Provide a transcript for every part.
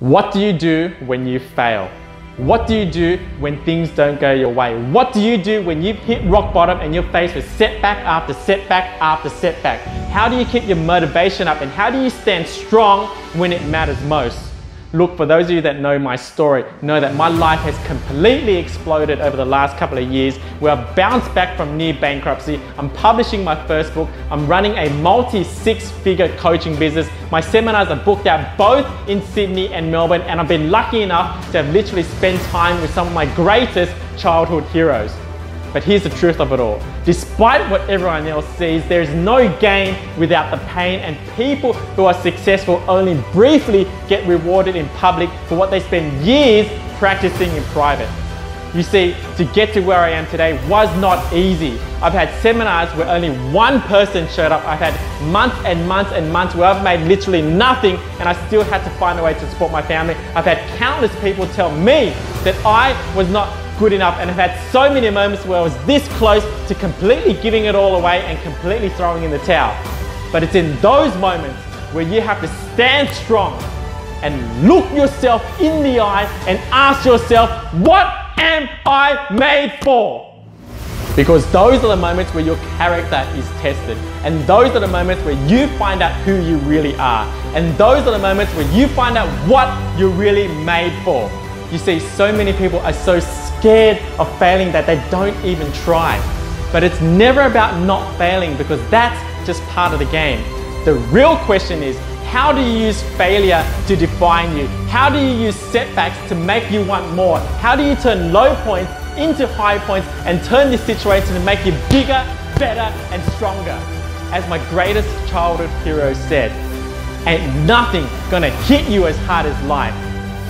What do you do when you fail? What do you do when things don't go your way? What do you do when you've hit rock bottom and you're faced with setback after setback after setback? How do you keep your motivation up and how do you stand strong when it matters most? Look, for those of you that know my story, know that my life has completely exploded over the last couple of years where I've bounced back from near bankruptcy. I'm publishing my first book. I'm running a multi six figure coaching business. My seminars are booked out both in Sydney and Melbourne, and I've been lucky enough to have literally spent time with some of my greatest childhood heroes. But here's the truth of it all. Despite what everyone else sees, there is no gain without the pain, and people who are successful only briefly get rewarded in public for what they spend years practicing in private. You see, to get to where I am today was not easy. I've had seminars where only one person showed up. I've had months and months and months where I've made literally nothing and I still had to find a way to support my family. I've had countless people tell me that I was not good enough and I've had so many moments where I was this close to completely giving it all away and completely throwing in the towel. But it's in those moments where you have to stand strong and look yourself in the eye and ask yourself, what am I made for? Because those are the moments where your character is tested. And those are the moments where you find out who you really are. And those are the moments where you find out what you're really made for. You see, so many people are so scared of failing that they don't even try. But it's never about not failing because that's just part of the game. The real question is how do you use failure to define you? How do you use setbacks to make you want more? How do you turn low points into high points and turn this situation to make you bigger, better, and stronger? As my greatest childhood hero said, ain't nothing gonna hit you as hard as life.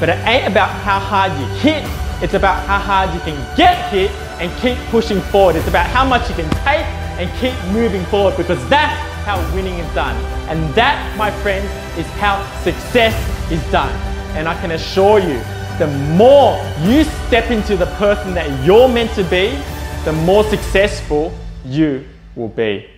But it ain't about how hard you hit, it's about how hard you can get hit and keep pushing forward. It's about how much you can take and keep moving forward because that's how winning is done. And that, my friends, is how success is done. And I can assure you, the more you step into the person that you're meant to be, the more successful you will be.